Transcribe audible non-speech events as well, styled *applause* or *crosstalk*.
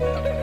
Okay. *laughs*